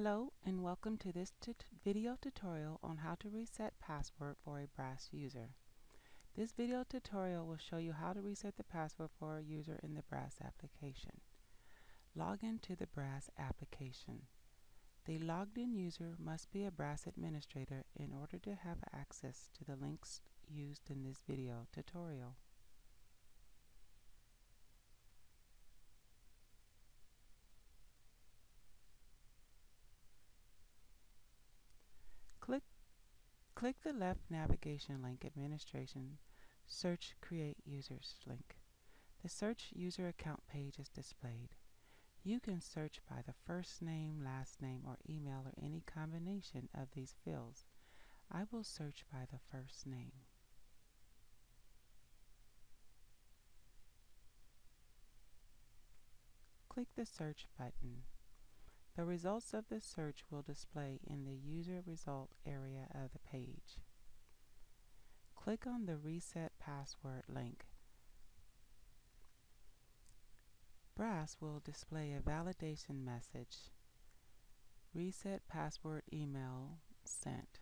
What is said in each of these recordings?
Hello and welcome to this tut video tutorial on how to reset password for a BRASS user. This video tutorial will show you how to reset the password for a user in the BRASS application. Log into the BRASS application. The logged in user must be a BRASS administrator in order to have access to the links used in this video tutorial. Click, click the left navigation link Administration Search Create Users link. The Search User Account page is displayed. You can search by the first name, last name, or email or any combination of these fields. I will search by the first name. Click the Search button. The results of the search will display in the User Result area of the page. Click on the Reset Password link. Brass will display a validation message. Reset password email sent.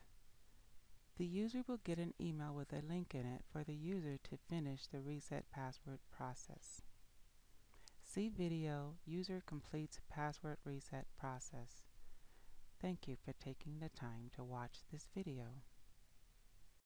The user will get an email with a link in it for the user to finish the reset password process. See video User completes password reset process. Thank you for taking the time to watch this video.